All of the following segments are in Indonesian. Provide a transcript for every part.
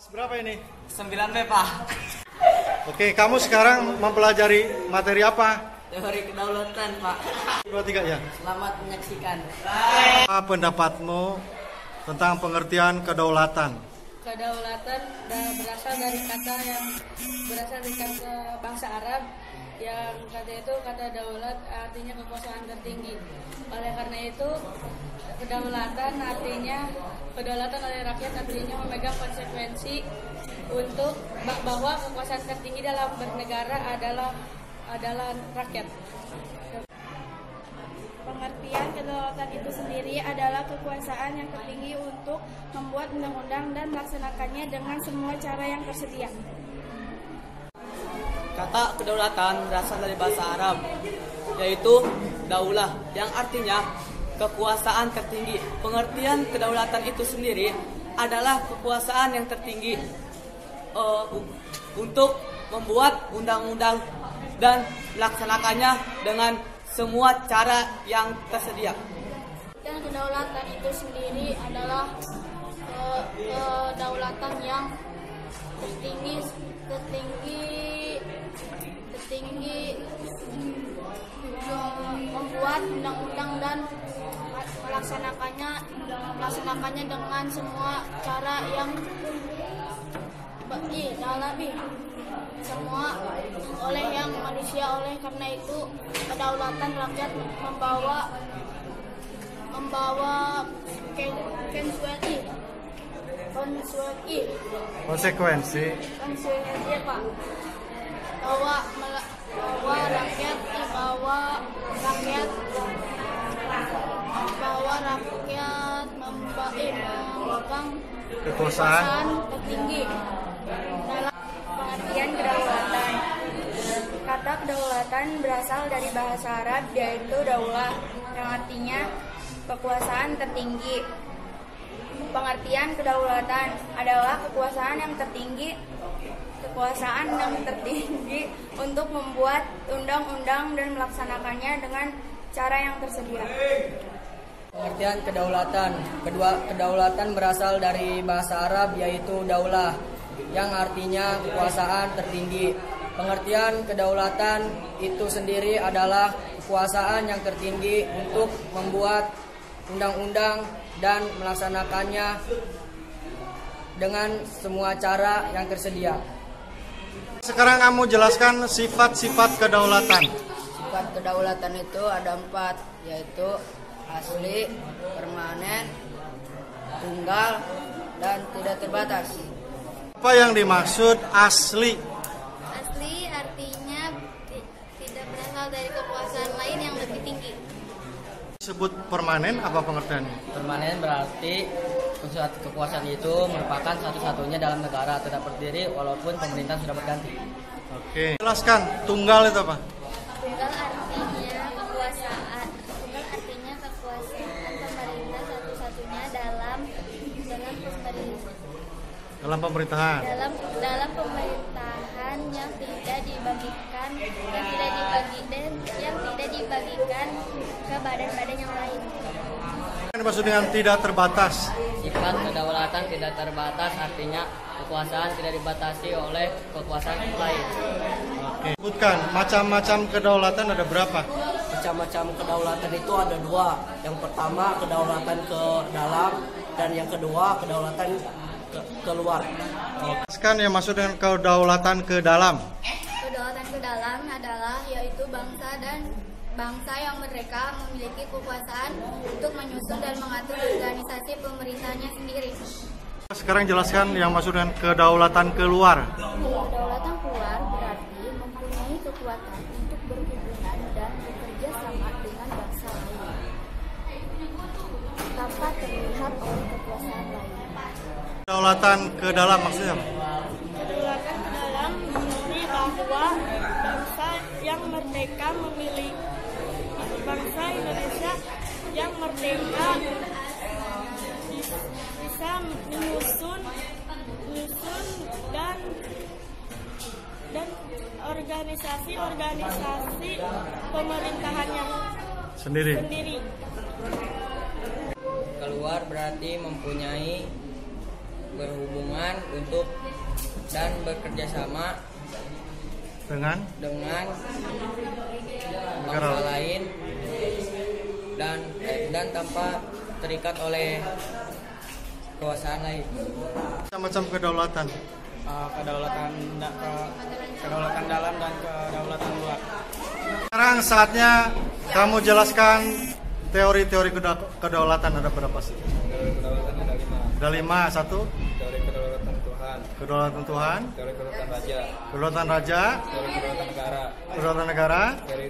Kelas berapa ini? 9 B Pak Oke, kamu sekarang mempelajari materi apa? Teori kedaulatan Pak Dua tiga ya. Selamat menyaksikan Apa pendapatmu tentang pengertian kedaulatan? kedaulatan da- berasal dari kata yang berasal dari kata bangsa Arab yang kata itu kata daulat artinya kekuasaan tertinggi. Oleh karena itu kedaulatan artinya kedaulatan oleh rakyat artinya memegang konsekuensi untuk ba- bahwa kekuasaan tertinggi dalam bernegara adalah adalah rakyat. Pengertian kedaulatan itu sendiri adalah kekuasaan yang tertinggi untuk membuat undang-undang dan melaksanakannya dengan semua cara yang tersedia. Kata kedaulatan berasal dari bahasa Arab Yaitu daulah Yang artinya kekuasaan tertinggi. Pengertian kedaulatan itu sendiri Adalah kekuasaan yang tertinggi eh, u- Untuk membuat undang-undang Dan melaksanakannya dengan semua cara yang tersedia. Dan kedaulatan itu sendiri adalah ke- kedaulatan yang tertinggi tertinggi tertinggi membuat undang-undang dan melaksanakannya melaksanakannya dengan semua cara yang Ih, dalam ih. semua oleh yang manusia oleh karena itu kedaulatan rakyat membawa membawa konsueli konsueli Konsekuensi. Konsekuensi. Pak bahwa bahwa rakyat eh, bahwa rakyat memegang Kekuasaan. tertinggi dalam Pengertian kedaulatan. Kata kedaulatan berasal dari bahasa Arab yaitu daulah yang artinya kekuasaan tertinggi. Pengertian kedaulatan adalah kekuasaan yang tertinggi kekuasaan yang tertinggi untuk membuat undang-undang dan melaksanakannya dengan cara yang tersedia. Pengertian kedaulatan Kedua, kedaulatan berasal dari bahasa Arab yaitu daulah Yang artinya kekuasaan tertinggi Pengertian kedaulatan itu sendiri adalah kekuasaan yang tertinggi untuk membuat undang-undang dan melaksanakannya dengan semua cara yang tersedia. Sekarang kamu jelaskan sifat-sifat kedaulatan. Sifat kedaulatan itu ada empat, yaitu asli, permanen, tunggal, dan tidak terbatas. Apa yang dimaksud asli? asli artinya tidak berasal dari kekuasaan lain yang lebih tinggi Disebut permanen apa pengertiannya? Permanen berarti suatu kekuasaan itu merupakan satu-satunya dalam negara tetap berdiri walaupun pemerintah sudah berganti. Oke. Jelaskan tunggal itu apa? Tunggal artinya kekuasaan. Tunggal artinya kekuasaan pemerintah satu-satunya dalam dalam pemerintah Dalam pemerintahan. dalam dalam pemerintahan yang tidak dibagikan yang tidak dibagi dan yang tidak dibagikan ke badan-badan yang lain. Yang dimaksud dengan tidak terbatas. Sifat kedaulatan tidak terbatas artinya kekuasaan tidak dibatasi oleh kekuasaan lain. Oke. Sebutkan macam-macam kedaulatan ada berapa? Macam-macam kedaulatan itu ada dua. Yang pertama kedaulatan ke dalam dan yang kedua kedaulatan ke keluar. Jelaskan yang maksud dengan kedaulatan ke dalam. Kedaulatan ke dalam adalah yaitu bangsa dan bangsa yang mereka memiliki kekuasaan untuk menyusun dan mengatur organisasi pemerintahnya sendiri. Sekarang jelaskan yang maksud dengan kedaulatan keluar. Kedaulatan keluar berarti mempunyai kekuatan untuk berhubungan dan bekerja sama dengan bangsa lain tanpa terlihat oleh. Kedaulatan ke dalam maksudnya apa? Kedaulatan ke dalam mengerti bahwa bangsa yang merdeka memiliki bangsa Indonesia yang merdeka bisa menyusun menyusun dan dan organisasi-organisasi pemerintahannya Sendiri. sendiri. Keluar berarti mempunyai berhubungan untuk dan bekerja sama dengan dengan Negara. lain dan eh, dan tanpa terikat oleh kekuasaan lain. macam-macam kedaulatan. Uh, kedaulatan da- ke- kedaulatan dalam dan kedaulatan luar. Sekarang saatnya kamu jelaskan teori-teori keda- kedaulatan ada berapa sih? Ada lima satu. Teori kedaulatan Tuhan. Kedaulatan Tuhan, teori kedaulatan raja. Kedaulatan raja, teori kedaulatan negara. Kedaulatan negara, teori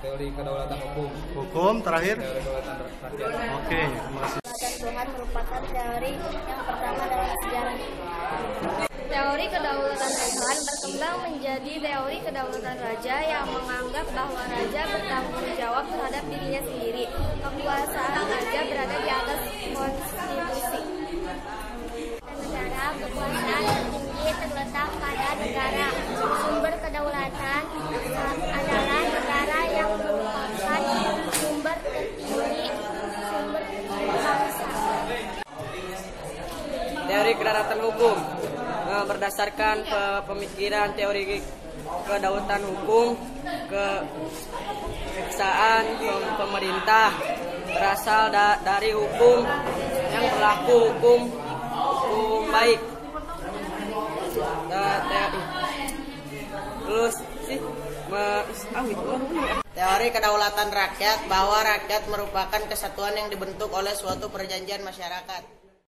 teori kedaulatan hukum. Hukum, terakhir. teori kedaulatan rakyat. Oke, terima kasih. Kedaulatan Tuhan merupakan teori yang pertama dalam sejarah. Teori kedaulatan Tuhan berkembang menjadi teori kedaulatan raja yang menganggap bahwa raja bertanggung jawab terhadap dirinya sendiri. Kekuasaan raja berada di atas konstitusi. Negara kekuasaan tertinggi terletak pada negara. Sumber kedaulatan adalah negara yang merupakan sumber tertinggi sumber bangsa. Kedaulatan hukum eh, berdasarkan pe- pemikiran teori kedaulatan hukum pem- pemerintah berasal da- dari hukum yang berlaku hukum hukum baik. Teori. Terus sih ah, itu. Teori kedaulatan rakyat bahwa rakyat merupakan kesatuan yang dibentuk oleh suatu perjanjian masyarakat.